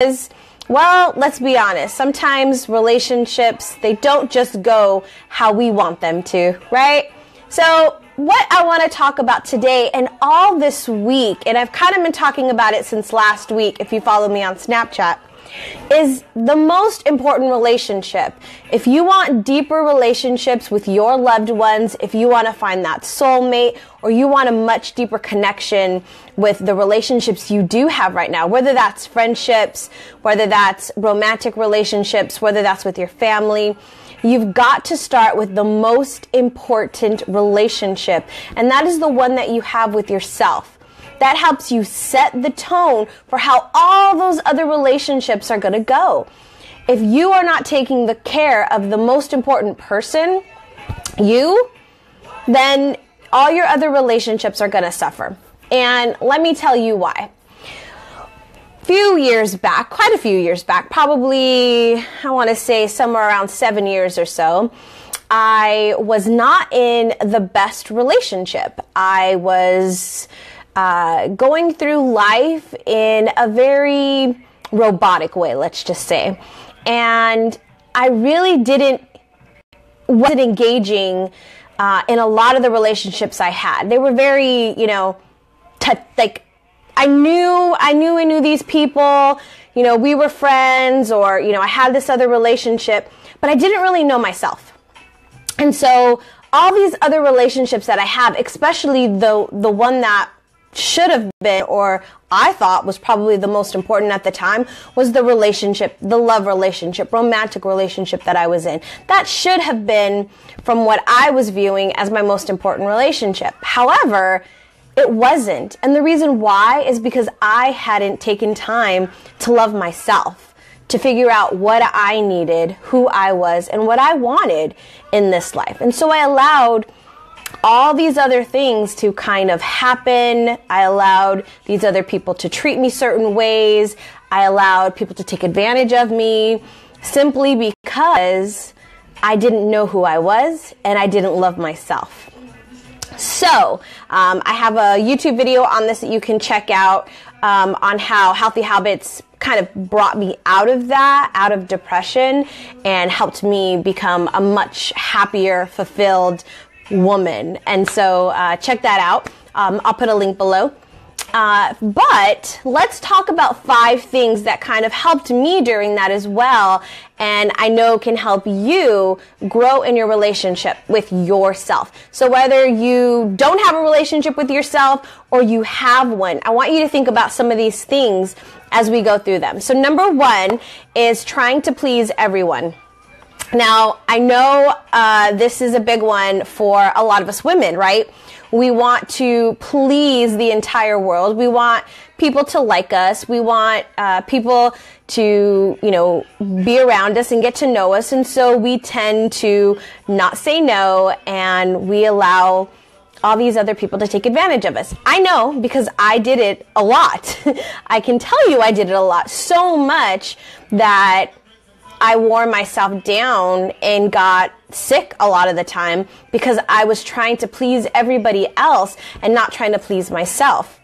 because well, let's be honest. Sometimes relationships, they don't just go how we want them to, right? So, what I want to talk about today and all this week, and I've kind of been talking about it since last week if you follow me on Snapchat, is the most important relationship. If you want deeper relationships with your loved ones, if you want to find that soulmate, or you want a much deeper connection with the relationships you do have right now, whether that's friendships, whether that's romantic relationships, whether that's with your family, You've got to start with the most important relationship, and that is the one that you have with yourself. That helps you set the tone for how all those other relationships are going to go. If you are not taking the care of the most important person, you, then all your other relationships are going to suffer. And let me tell you why. Few years back, quite a few years back, probably, I want to say somewhere around seven years or so, I was not in the best relationship. I was uh, going through life in a very robotic way, let's just say. And I really didn't, wasn't engaging uh, in a lot of the relationships I had. They were very, you know, t- like, I knew, I knew I knew these people, you know, we were friends or, you know, I had this other relationship, but I didn't really know myself. And so all these other relationships that I have, especially the, the one that should have been, or I thought was probably the most important at the time, was the relationship, the love relationship, romantic relationship that I was in. That should have been from what I was viewing as my most important relationship. However, it wasn't. And the reason why is because I hadn't taken time to love myself, to figure out what I needed, who I was, and what I wanted in this life. And so I allowed all these other things to kind of happen. I allowed these other people to treat me certain ways. I allowed people to take advantage of me simply because I didn't know who I was and I didn't love myself. So, um, I have a YouTube video on this that you can check out um, on how healthy habits kind of brought me out of that, out of depression, and helped me become a much happier, fulfilled, woman. And so uh, check that out. Um, I'll put a link below. Uh, but let's talk about five things that kind of helped me during that as well, and I know can help you grow in your relationship with yourself. So whether you don't have a relationship with yourself or you have one, I want you to think about some of these things as we go through them. So number one is trying to please everyone. Now, I know uh, this is a big one for a lot of us women, right? We want to please the entire world. We want people to like us. We want uh, people to, you know, be around us and get to know us. And so we tend to not say no and we allow all these other people to take advantage of us. I know because I did it a lot. I can tell you I did it a lot. So much that I wore myself down and got sick a lot of the time because I was trying to please everybody else and not trying to please myself.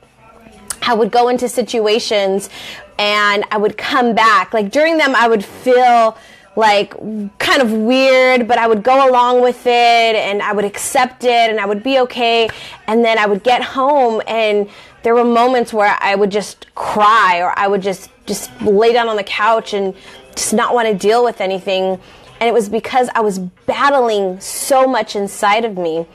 I would go into situations and I would come back. Like during them, I would feel like kind of weird, but I would go along with it and I would accept it and I would be okay. And then I would get home and there were moments where I would just cry or I would just, just lay down on the couch and just not want to deal with anything. And it was because I was battling so much inside of me.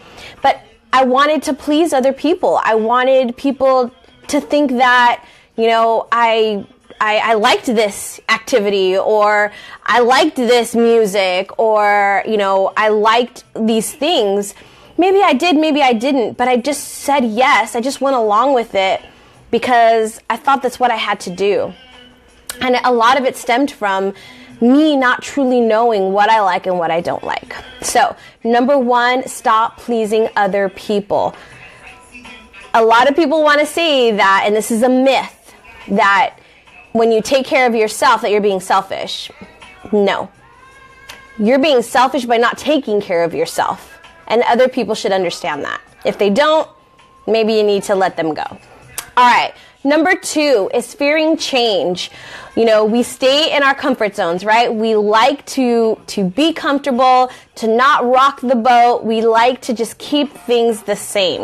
But I wanted to please other people. I wanted people to think that, you know, I I, I, liked this activity or I liked this music or, you know, I liked these things. Maybe I did, maybe I didn't, but I just said yes. I just went along with it because I thought that's what I had to do. And a lot of it stemmed from me not truly knowing what I like and what I don't like. So, number one, stop pleasing other people. A lot of people want to say that, and this is a myth, that when you take care of yourself, that you're being selfish. No. You're being selfish by not taking care of yourself. And other people should understand that. If they don't, maybe you need to let them go. All right. Number two is fearing change. You know, we stay in our comfort zones, right? We like to, to be comfortable, to not rock the boat. We like to just keep things the same.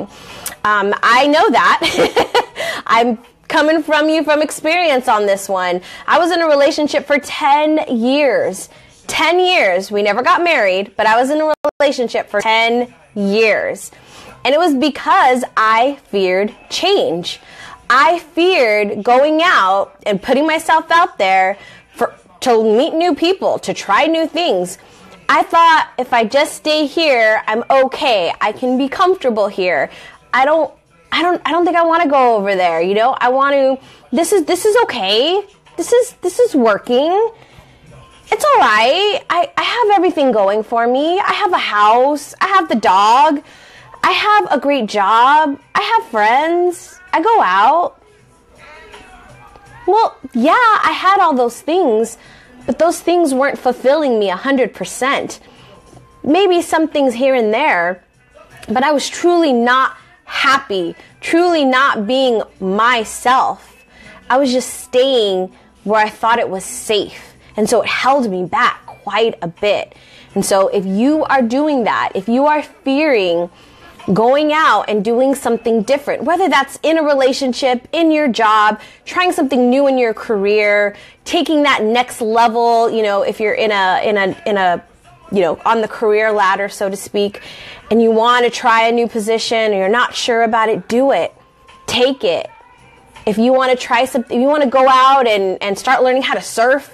Um, I know that. I'm coming from you from experience on this one. I was in a relationship for 10 years. 10 years. We never got married, but I was in a relationship for 10 years. And it was because I feared change. I feared going out and putting myself out there for, to meet new people, to try new things. I thought if I just stay here, I'm okay. I can be comfortable here. I don't I don't I don't think I want to go over there, you know? I want to this is this is okay. This is this is working. It's all right. I, I have everything going for me. I have a house. I have the dog. I have a great job. I have friends. I go out. Well, yeah, I had all those things, but those things weren't fulfilling me 100%. Maybe some things here and there, but I was truly not happy, truly not being myself. I was just staying where I thought it was safe. And so it held me back quite a bit. And so if you are doing that, if you are fearing going out and doing something different, whether that's in a relationship, in your job, trying something new in your career, taking that next level, you know, if you're in a, in a, in a, you know, on the career ladder, so to speak, and you want to try a new position or you're not sure about it, do it. Take it. If you want to try something, if you want to go out and, and start learning how to surf,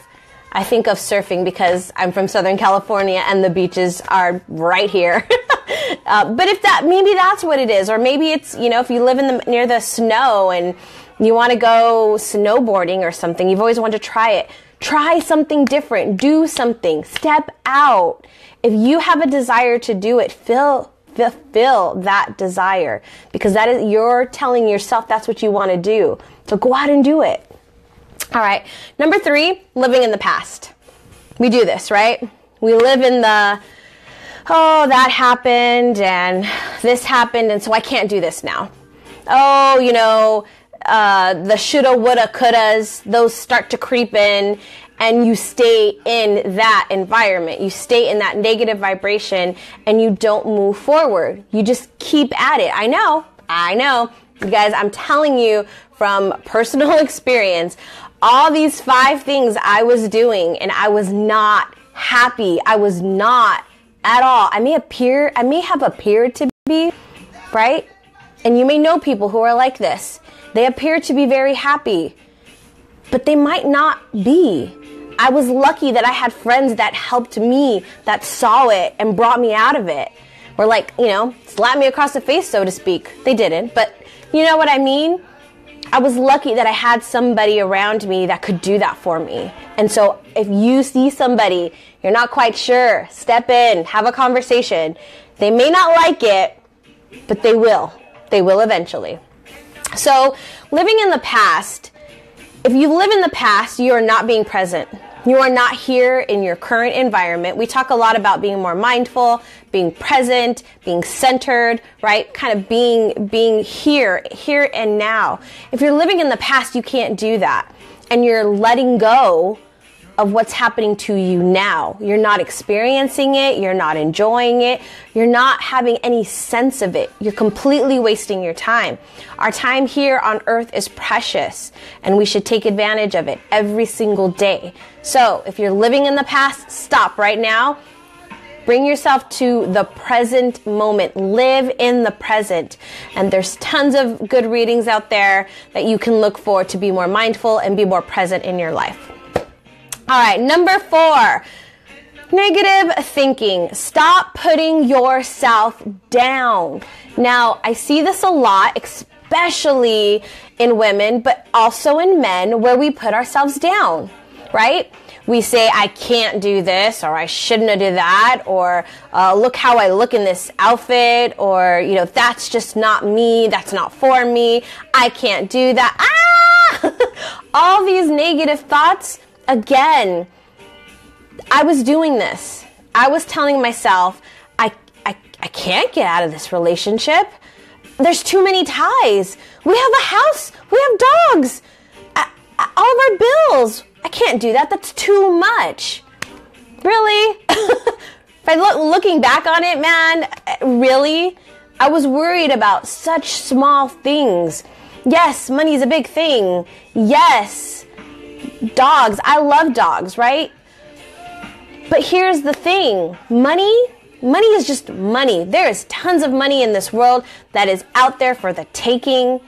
I think of surfing because I'm from Southern California and the beaches are right here. uh, but if that, maybe that's what it is, or maybe it's, you know, if you live in the, near the snow and you want to go snowboarding or something, you've always wanted to try it. Try something different. Do something. Step out. If you have a desire to do it, fill, fulfill that desire because that is, you're telling yourself that's what you want to do. So go out and do it. All right. Number three, living in the past. We do this, right? We live in the, oh, that happened and this happened, and so I can't do this now. Oh, you know, uh, the shoulda, woulda, couldas, those start to creep in, and you stay in that environment. You stay in that negative vibration, and you don't move forward. You just keep at it. I know, I know. You guys, I'm telling you from personal experience, all these five things I was doing and I was not happy. I was not at all. I may appear, I may have appeared to be, right? And you may know people who are like this. They appear to be very happy, but they might not be. I was lucky that I had friends that helped me, that saw it and brought me out of it. Or like, you know, slapped me across the face, so to speak. They didn't, but you know what I mean? I was lucky that I had somebody around me that could do that for me. And so if you see somebody, you're not quite sure, step in, have a conversation. They may not like it, but they will. They will eventually. So living in the past, if you live in the past, you are not being present. You are not here in your current environment. We talk a lot about being more mindful, being present, being centered, right? Kind of being, being here, here and now. If you're living in the past, you can't do that. And you're letting go of what's happening to you now. You're not experiencing it. You're not enjoying it. You're not having any sense of it. You're completely wasting your time. Our time here on earth is precious and we should take advantage of it every single day. So if you're living in the past, stop right now. Bring yourself to the present moment. Live in the present. And there's tons of good readings out there that you can look for to be more mindful and be more present in your life. All right, number four. Negative thinking. Stop putting yourself down. Now, I see this a lot, especially in women, but also in men, where we put ourselves down, right? We say, I can't do this, or I shouldn't have done that, or uh, look how I look in this outfit, or, you know, that's just not me, that's not for me, I can't do that. Ah! All these negative thoughts again, I was doing this. I was telling myself, I, I, I can't get out of this relationship. there's too many ties. We have a house, we have dogs, all of our bills. I can't do that. That's too much. Really? if I look looking back on it, man, really? I was worried about such small things. Yes, money's a big thing. Yes, dogs. I love dogs, right? But here's the thing money, money is just money. There is tons of money in this world that is out there for the taking.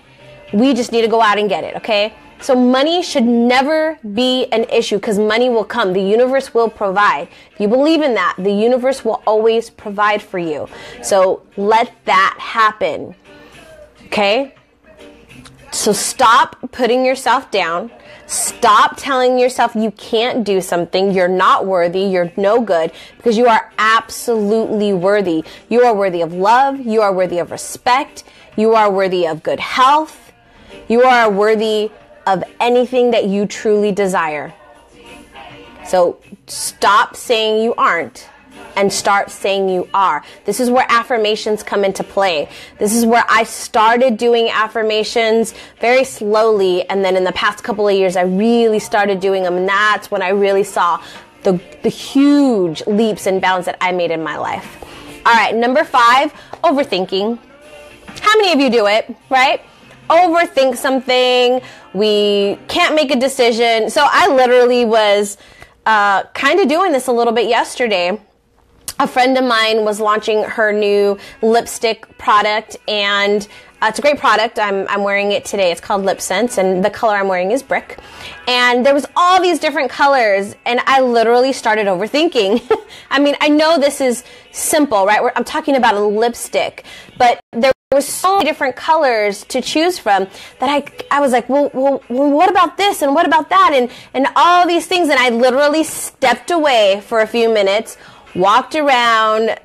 We just need to go out and get it, okay? So money should never be an issue because money will come. The universe will provide. If you believe in that, the universe will always provide for you. So let that happen. Okay? So stop putting yourself down. Stop telling yourself you can't do something, you're not worthy, you're no good, because you are absolutely worthy. You are worthy of love, you are worthy of respect, you are worthy of good health, you are worthy of anything that you truly desire. So stop saying you aren't and start saying you are. This is where affirmations come into play. This is where I started doing affirmations very slowly. And then in the past couple of years, I really started doing them. And that's when I really saw the, the huge leaps and bounds that I made in my life. All right, number five, overthinking. How many of you do it, right? overthink something. We can't make a decision. So I literally was uh, kind of doing this a little bit yesterday. A friend of mine was launching her new lipstick product, and uh, it's a great product. I'm, I'm wearing it today. It's called Lip Sense, and the color I'm wearing is brick. And there was all these different colors, and I literally started overthinking. I mean, I know this is simple, right? I'm talking about a lipstick, but there there was so many different colors to choose from that I, I was like, well, well, well, what about this and what about that and, and all these things. And I literally stepped away for a few minutes, walked around,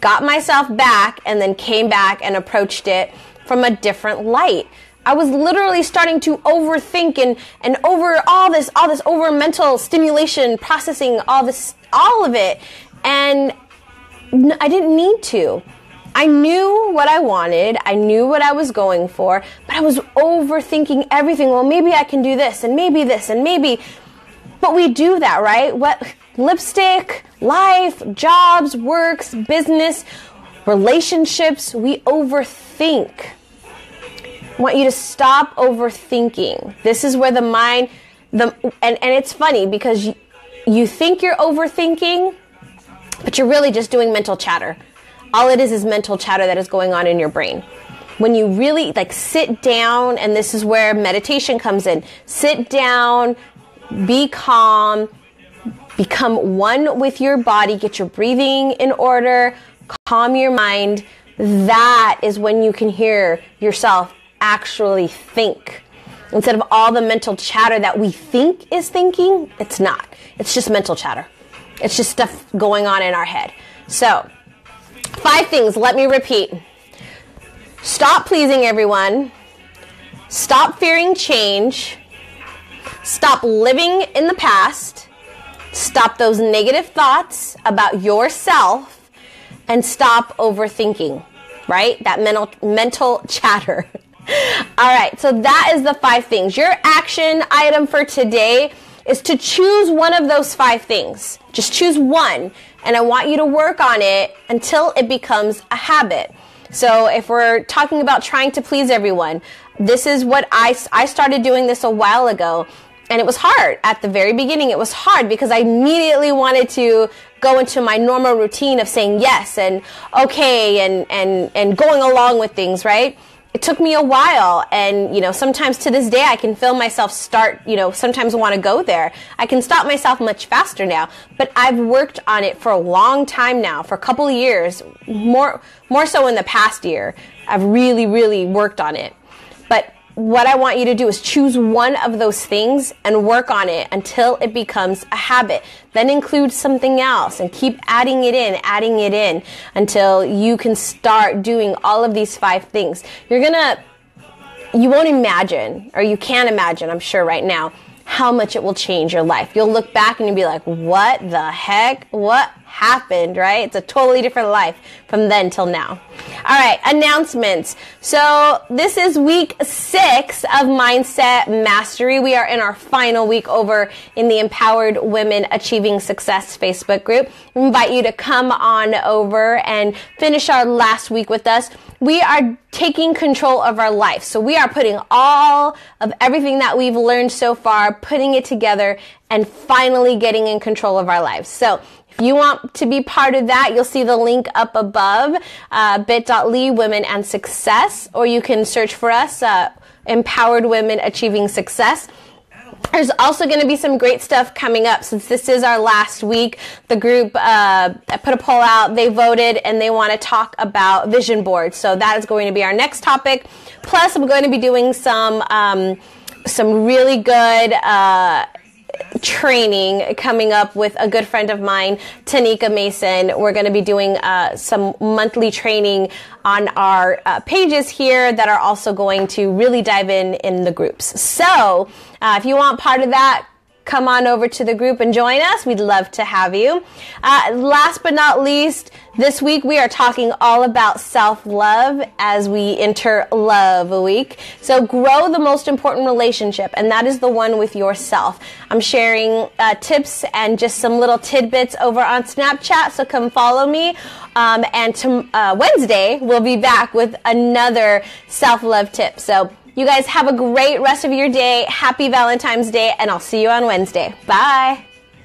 got myself back, and then came back and approached it from a different light. I was literally starting to overthink and, and over all this, all this over mental stimulation, processing all this, all of it. And I didn't need to. I knew what I wanted, I knew what I was going for, but I was overthinking everything. Well, maybe I can do this, and maybe this, and maybe. But we do that, right? What lipstick, life, jobs, works, business, relationships, we overthink. I want you to stop overthinking. This is where the mind, the and, and it's funny because you, you think you're overthinking, but you're really just doing mental chatter all it is is mental chatter that is going on in your brain. When you really like sit down, and this is where meditation comes in, sit down, be calm, become one with your body, get your breathing in order, calm your mind. That is when you can hear yourself actually think. Instead of all the mental chatter that we think is thinking, it's not. It's just mental chatter. It's just stuff going on in our head. So, Five things, let me repeat. Stop pleasing everyone. Stop fearing change. Stop living in the past. Stop those negative thoughts about yourself and stop overthinking, right? That mental, mental chatter. All right, so that is the five things. Your action item for today is to choose one of those five things. Just choose one and I want you to work on it until it becomes a habit. So if we're talking about trying to please everyone, this is what I, I started doing this a while ago and it was hard at the very beginning. It was hard because I immediately wanted to go into my normal routine of saying yes and okay and, and, and going along with things, right? it took me a while and you know sometimes to this day i can feel myself start you know sometimes want to go there i can stop myself much faster now but i've worked on it for a long time now for a couple years more more so in the past year i've really really worked on it but what I want you to do is choose one of those things and work on it until it becomes a habit. Then include something else and keep adding it in, adding it in until you can start doing all of these five things. You're gonna, you won't imagine, or you can't imagine, I'm sure right now, how much it will change your life. You'll look back and you'll be like, what the heck? What happened, right? It's a totally different life from then till now. All right, announcements. So this is week six of Mindset Mastery. We are in our final week over in the Empowered Women Achieving Success Facebook group. We invite you to come on over and finish our last week with us. We are taking control of our life. So we are putting all of everything that we've learned so far, putting it together and finally getting in control of our lives. So you want to be part of that, you'll see the link up above, uh, bit.ly women and success, or you can search for us, uh, empowered women achieving success. There's also going to be some great stuff coming up since this is our last week. The group uh, put a poll out, they voted, and they want to talk about vision boards. So that is going to be our next topic. Plus, I'm going to be doing some um, some really good. Uh, training coming up with a good friend of mine, Tanika Mason. We're going to be doing uh, some monthly training on our uh, pages here that are also going to really dive in in the groups. So uh, if you want part of that, come on over to the group and join us. We'd love to have you. Uh, last but not least, this week we are talking all about self love as we enter Love a Week. So grow the most important relationship, and that is the one with yourself. I'm sharing uh, tips and just some little tidbits over on Snapchat, so come follow me. Um, and to, uh, Wednesday, we'll be back with another self love tip. So you guys have a great rest of your day. Happy Valentine's Day, and I'll see you on Wednesday. Bye.